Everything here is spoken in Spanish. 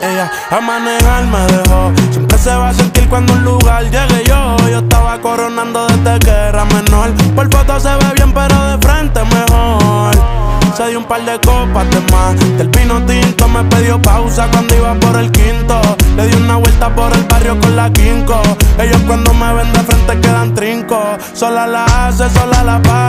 Ella a manejar me dejó. Siempre se va a sentir cuando un lugar llegue yo. Yo estaba coronando desde que era menor. Por foto se ve bien, pero de frente mejor. Se dio un par de copas de más. Del pino tinto me pidió pausa cuando iba por el quinto. Le di una vuelta por el barrio con la quinco. Ellos cuando me ven de frente quedan trinco. Sola la hace, sola la paga.